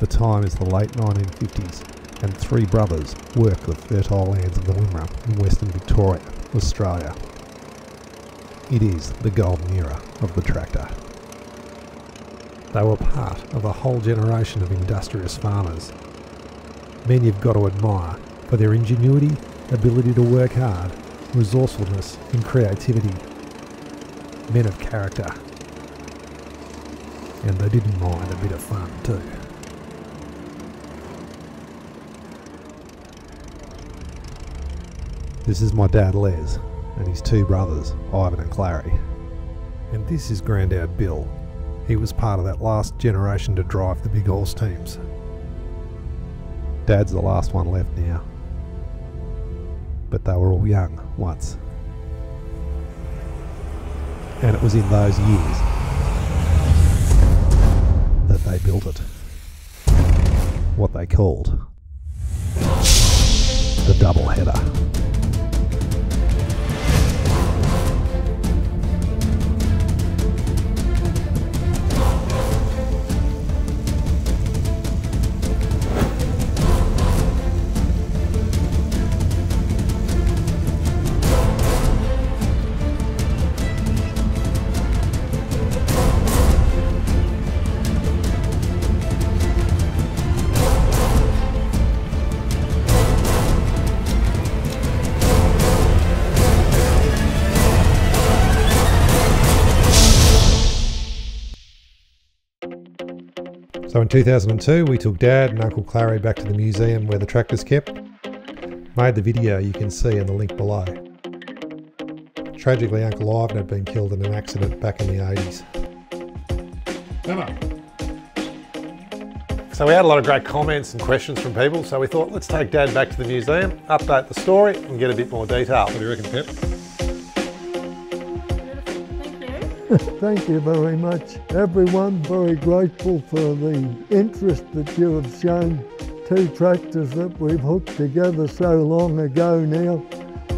The time is the late 1950s, and three brothers work the fertile lands of the Wimmera in Western Victoria, Australia. It is the golden era of the tractor. They were part of a whole generation of industrious farmers. Men you've got to admire for their ingenuity, ability to work hard, resourcefulness, and creativity. Men of character. And they didn't mind a bit of fun too. This is my dad Les and his two brothers, Ivan and Clary. And this is Grandad Bill. He was part of that last generation to drive the big horse teams. Dad's the last one left now. But they were all young once. And it was in those years that they built it. What they called the double header. So in 2002, we took Dad and Uncle Clary back to the museum where the tractor's kept. Made the video you can see in the link below. Tragically, Uncle Ivan had been killed in an accident back in the 80s. So we had a lot of great comments and questions from people, so we thought let's take Dad back to the museum, update the story and get a bit more detail. What do you reckon, Pip? Thank you very much, everyone. Very grateful for the interest that you have shown. Two tractors that we've hooked together so long ago now.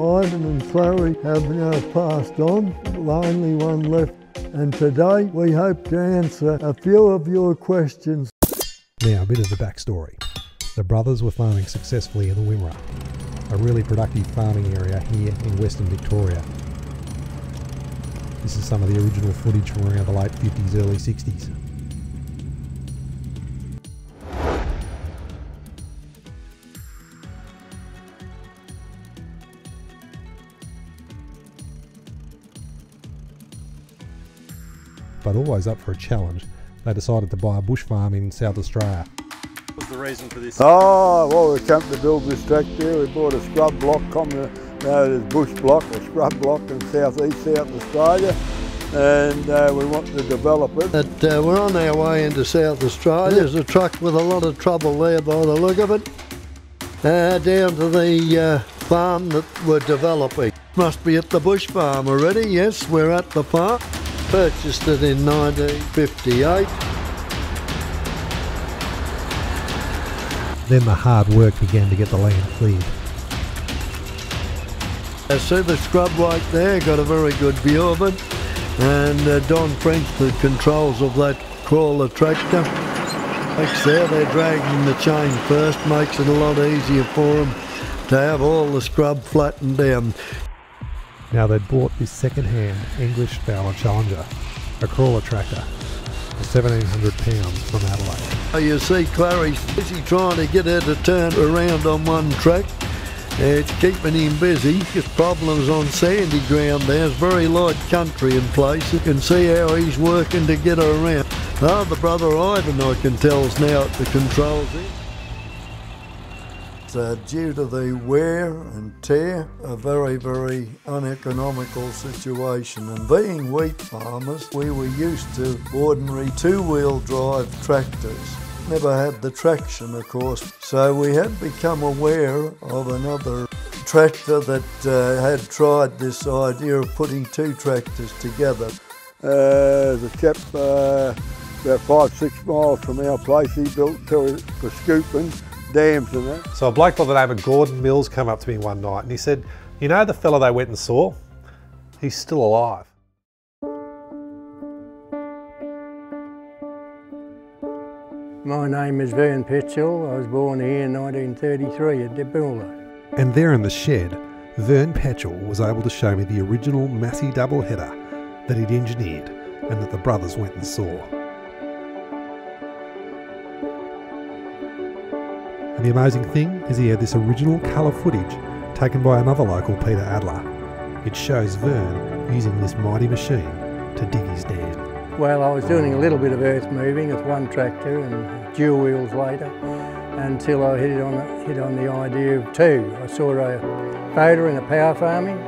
Ivan and Clary have now passed on, the only one left. And today we hope to answer a few of your questions. Now, a bit of the backstory. The brothers were farming successfully in the Wimmera, a really productive farming area here in Western Victoria. This is some of the original footage from around the late 50s, early 60s. But always up for a challenge, they decided to buy a bush farm in South Australia. What was the reason for this? Oh, well, we came to build this track there. We bought a scrub block, common, known as bush block, a scrub block in southeast South Australia. And uh, we want to develop it. But, uh, we're on our way into South Australia. There's a truck with a lot of trouble there by the look of it. Uh, down to the uh, farm that we're developing. Must be at the bush farm already. Yes, we're at the farm. Purchased it in 1958. Then the hard work began to get the land cleared. See the scrub right there, got a very good view of it. And uh, Don French, the controls of that crawler tractor. Makes there, they're dragging the chain first, makes it a lot easier for them to have all the scrub flattened down. Now they'd bought this second-hand English Fowler Challenger, a crawler tractor, for 1700 pounds from Adelaide. You see Clary's busy trying to get her to turn around on one track. It's keeping him busy. His problems on sandy ground there. It's very light country in place. You can see how he's working to get around. Oh, the brother Ivan, I can tell, is now at the controls here. Uh, due to the wear and tear, a very, very uneconomical situation. And being wheat farmers, we were used to ordinary two-wheel drive tractors. Never had the traction, of course. So we had become aware of another tractor that uh, had tried this idea of putting two tractors together. Uh, the chap uh, about five, six miles from our place, he built two for scooping, dams and that. So a bloke by the name of Gordon Mills came up to me one night and he said, you know the fella they went and saw? He's still alive. My name is Vern Petschel. I was born here in 1933 at Debula. And there in the shed, Vern Petschel was able to show me the original Massey double header that he'd engineered and that the brothers went and saw. And the amazing thing is he had this original colour footage taken by another local, Peter Adler. It shows Vern using this mighty machine to dig his dam. Well, I was doing a little bit of earth moving with one tractor and dual wheels later until I hit on, hit on the idea of two. I saw a photo in a power farming,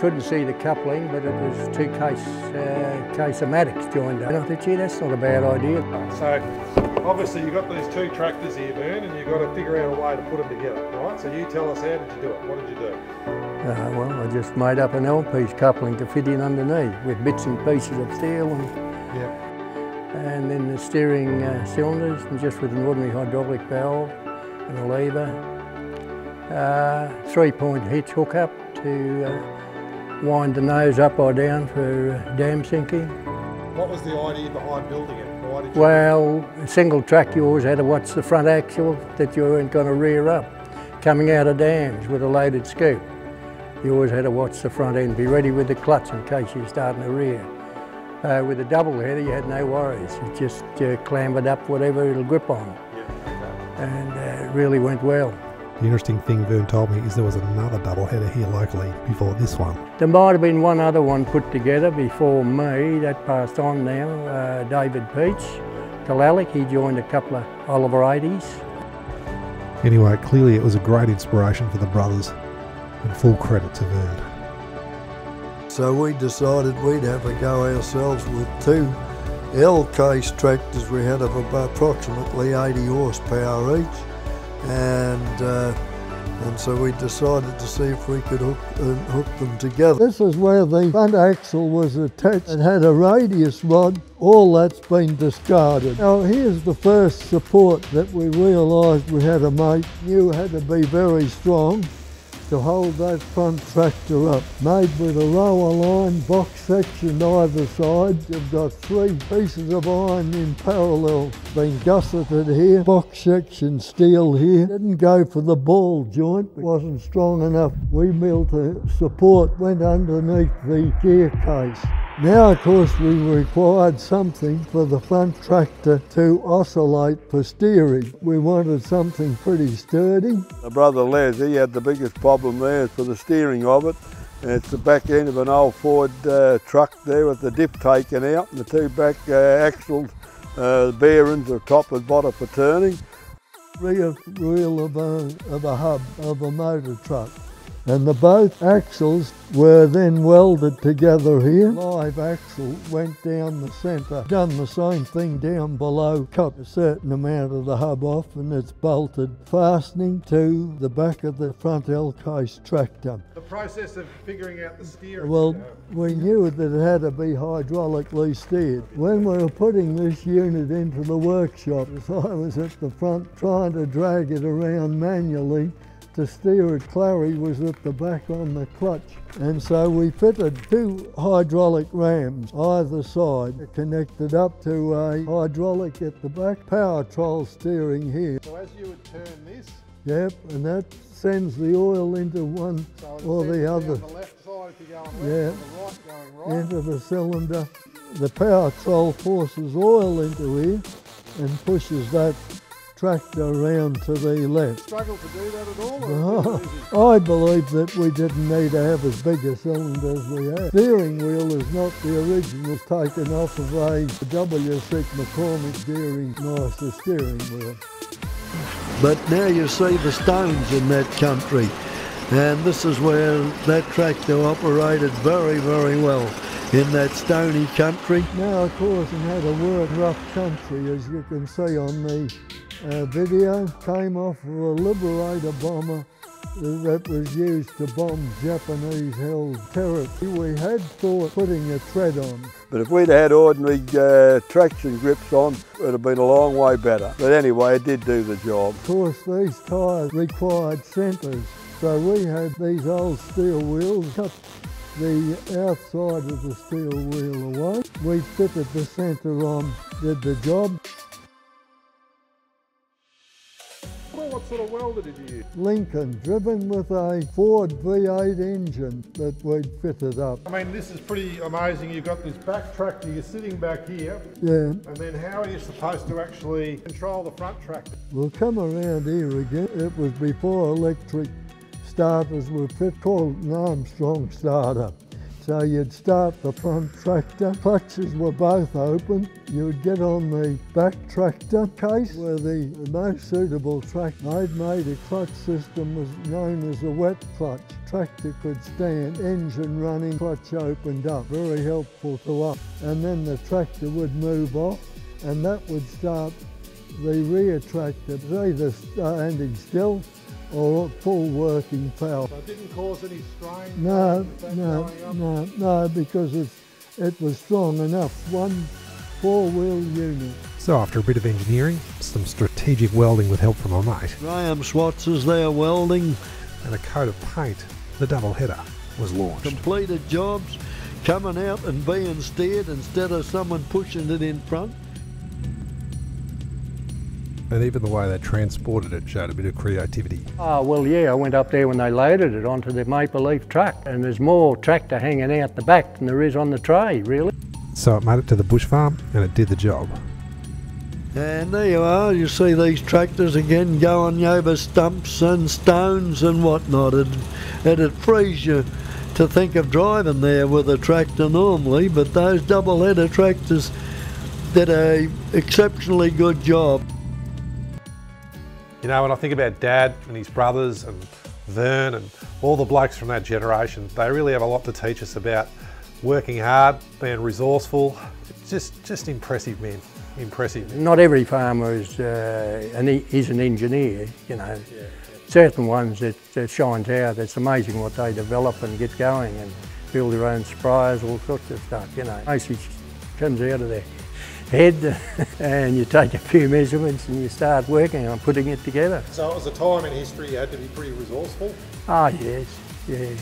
couldn't see the coupling, but it was two case, uh, case-o-matics joined up. And I thought, gee, that's not a bad idea. So obviously you've got these two tractors here, Vern, and you've got to figure out a way to put them together, right? So you tell us how did you do it? What did you do? Uh, well, I just made up an L-piece coupling to fit in underneath with bits and pieces of steel and, Yeah. and then the steering uh, cylinders and just with an ordinary hydraulic valve and a lever. Uh, three-point hitch hookup to uh, wind the nose up or down for uh, dam sinking. What was the idea behind building it? Why did you Well, a single track you always had to watch the front axle that you weren't going to rear up coming out of dams with a loaded scoop. You always had to watch the front end, be ready with the clutch in case you're starting to rear. Uh, with a double header, you had no worries. You just uh, clambered up whatever it'll grip on. And uh, it really went well. The interesting thing Vern told me is there was another double header here locally before this one. There might have been one other one put together before me, that passed on now, uh, David Peach. Kalalik, he joined a couple of Oliver 80s. Anyway, clearly it was a great inspiration for the brothers, and full credit to Vern. So we decided we'd have a go ourselves with two L-case tractors we had of about approximately 80 horsepower each and uh, and so we decided to see if we could hook, uh, hook them together. This is where the front axle was attached. It had a radius rod. All that's been discarded. Now here's the first support that we realised we had to make. You had to be very strong to hold that front tractor up. Made with a rower line box section either side. You've got three pieces of iron in parallel. Been gusseted here. Box section steel here. Didn't go for the ball joint. Wasn't strong enough. We built a support went underneath the gear case. Now, of course, we required something for the front tractor to oscillate for steering. We wanted something pretty sturdy. My brother Les, he had the biggest problem there for the steering of it. And it's the back end of an old Ford uh, truck there with the dip taken out and the two back uh, axles, uh, the bearings are top and bottom for turning. rear wheel of a, of a hub of a motor truck. And the both axles were then welded together here. Live axle went down the centre. Done the same thing down below, cut a certain amount of the hub off and it's bolted, fastening to the back of the front L case tractor. The process of figuring out the steering. Well, we knew that it had to be hydraulically steered. When we were putting this unit into the workshop, as I was at the front trying to drag it around manually, to steer it, Clary was at the back on the clutch. And so we fitted two hydraulic rams either side, connected up to a hydraulic at the back, Power-Trol steering here. so as you would turn this, Yep, and that sends the oil into one so or the other the left side if you're going left, Yeah. the right going right. into the cylinder. The power troll forces oil into here and pushes that tractor around to the left. Struggle to do that at all? Or was it uh-huh. easy? I believe that we didn't need to have as big a cylinder as we had. Steering wheel is not the original it's taken off of a W6 McCormick Deering nicer steering wheel. But now you see the stones in that country. And this is where that tractor operated very, very well in that stony country. Now, of course, it had a work rough country, as you can see on the uh, video. Came off of a Liberator bomber that was used to bomb Japanese held territory. We had thought putting a tread on. But if we'd had ordinary uh, traction grips on, it would have been a long way better. But anyway, it did do the job. Of course, these tyres required centres, so we had these old steel wheels, cut the outside of the steel wheel away. We fitted the centre on, did the job. Sort of welder did you use? Lincoln, driven with a Ford V8 engine that we'd fitted up. I mean, this is pretty amazing. You've got this back tractor, you're sitting back here, Yeah, and then how are you supposed to actually control the front tractor? we'll come around here again. It was before electric starters were fit, called an Armstrong starter. So you'd start the front tractor, clutches were both open. You'd get on the back tractor case where the most suitable track they'd made a clutch system was known as a wet clutch. Tractor could stand, engine running, clutch opened up, very helpful to us. And then the tractor would move off and that would start the rear tractor either standing uh, still or full working power. So it didn't cause any strain? No, no, no, no, because it's, it was strong enough. One four-wheel unit. So after a bit of engineering, some strategic welding with help from my mate, Graham Swats is there welding, and a coat of paint, the double header was launched. completed jobs, coming out and being steered instead of someone pushing it in front. And even the way they transported it showed a bit of creativity. Oh, well, yeah, I went up there when they loaded it onto the Maple Leaf truck, and there's more tractor hanging out the back than there is on the tray, really. So it made it to the bush farm and it did the job. And there you are, you see these tractors again going over stumps and stones and whatnot. And, and it frees you to think of driving there with a tractor normally, but those double header tractors did a exceptionally good job. You know, when I think about Dad and his brothers and Vern and all the blokes from that generation, they really have a lot to teach us about working hard, being resourceful. Just, just impressive men. Impressive. Not every farmer is, uh, an, is an engineer, you know. Certain ones that, that shines out, it's amazing what they develop and get going and build their own sprayers, all sorts of stuff, you know. Mostly comes out of their head and you take a few measurements and you start working on putting it together. So it was a time in history you had to be pretty resourceful. Ah, yes, yeah.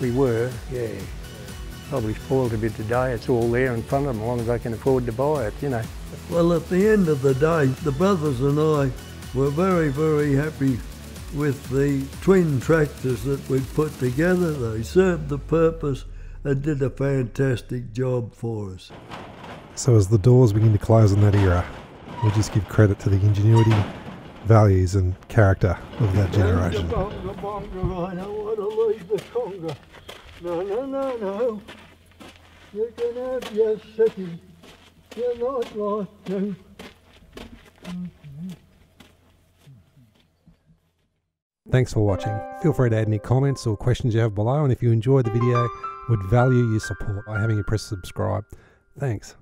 We were, yeah. Probably spoiled a bit today. It's all there in front of them, as long as I can afford to buy it, you know. Well, at the end of the day, the brothers and I were very, very happy with the twin tractors that we put together. They served the purpose and did a fantastic job for us. So as the doors begin to close on that era, we just give credit to the ingenuity, values and character of that generation. Bonga, bonga, I don't want to leave the. No, no, no, no. You can have your city. You're not like to. Thanks for watching. Feel free to add any comments or questions you have below and if you enjoyed the video, would value your support by having you press subscribe. Thanks.